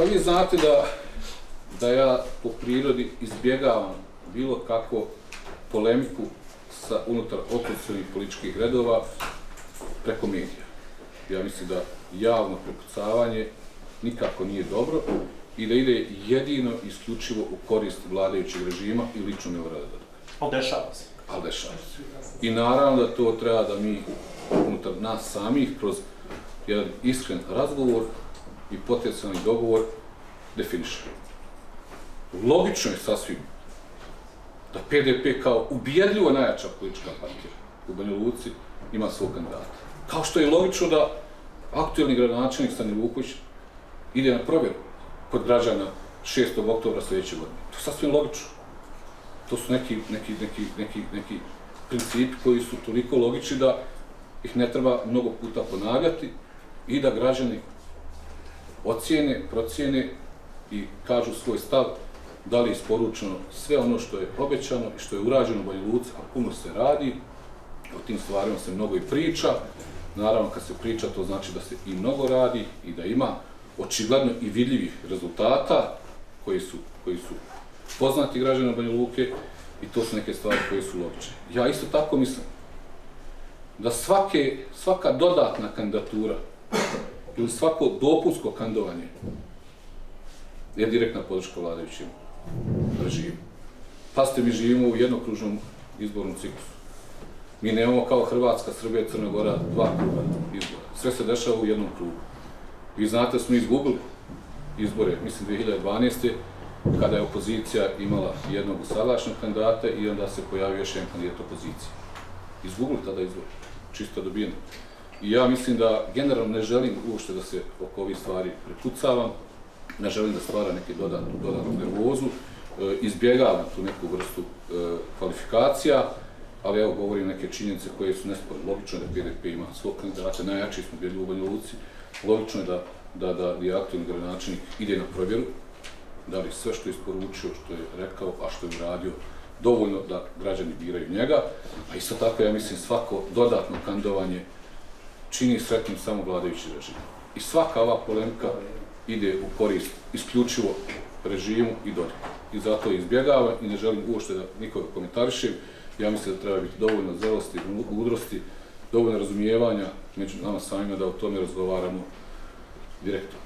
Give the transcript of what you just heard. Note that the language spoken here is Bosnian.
Pa vi znate da, da ja po prirodi izbjegavam bilo kako polemiku sa unutar opozicijnih političkih redova preko medija. Ja mislim da javno prepucavanje nikako nije dobro i da ide jedino isključivo u korist vladajućeg režima i lično Milorada Dodika. Ali dešava se. Ali dešava se. I naravno da to treba da mi unutar nas samih kroz jedan iskren razgovor i potencijalni dogovor definiše. Logično je sasvim da PDP kao ubjedljivo najjača politička partija u Banja Luci ima svog kandidata. Kao što je logično da aktuelni gradonačelnik Stani Vuković ide na provjeru kod građana 6. oktobra sljedeće godine. To je sasvim logično. To su neki, neki, neki, neki, neki principi koji su toliko logični da ih ne treba mnogo puta ponavljati i da građani ocijene, procijene i kažu svoj stav da li je isporučeno sve ono što je obećano i što je urađeno u Banja Luci, a puno se radi, o tim stvarima se mnogo i priča. Naravno, kad se priča, to znači da se i mnogo radi i da ima očigledno i vidljivih rezultata koji su, koji su poznati građani Banja Luke i to su neke stvari koje su logične. Ja isto tako mislim da svake, svaka dodatna kandidatura ili svako dopunsko kandovanje je direktna podrška vladajućim režimu. Pazite, mi živimo u jednokružnom izbornom ciklusu. Mi nemamo kao Hrvatska, Srbija, Crna Gora dva kruga izbora. Sve se dešava u jednom krugu. Vi znate da smo izgubili izbore, mislim 2012. kada je opozicija imala jednog usadašnjeg kandidata i onda se pojavio još jedan kandidat opozicije. Izgubili tada izbore, čisto dobijeno. I ja mislim da generalno ne želim uopšte da se oko ovih stvari prepucavam, ne želim da stvara neke dodatnu, dodatnu nervozu, e, izbjegavam tu neku vrstu e, kvalifikacija, ali evo govorim neke činjenice koje su nesporne. Logično je da PDP ima svog kandidata, najjači smo bili u Banju Luci, logično je da, da, da je aktivni gradonačelnik ide na provjeru, da li sve što je isporučio, što je rekao, a što je uradio, dovoljno da građani biraju njega, a isto tako ja mislim svako dodatno kandovanje čini sretnim samo vladajući režim. I svaka ova polemika ide u korist isključivo režimu i dodiku. I zato izbjegavam i ne želim uošte da nikoga komentarišem. Ja mislim da treba biti dovoljno zelosti, udrosti, dovoljno razumijevanja među nama samima da o tome razgovaramo direktno.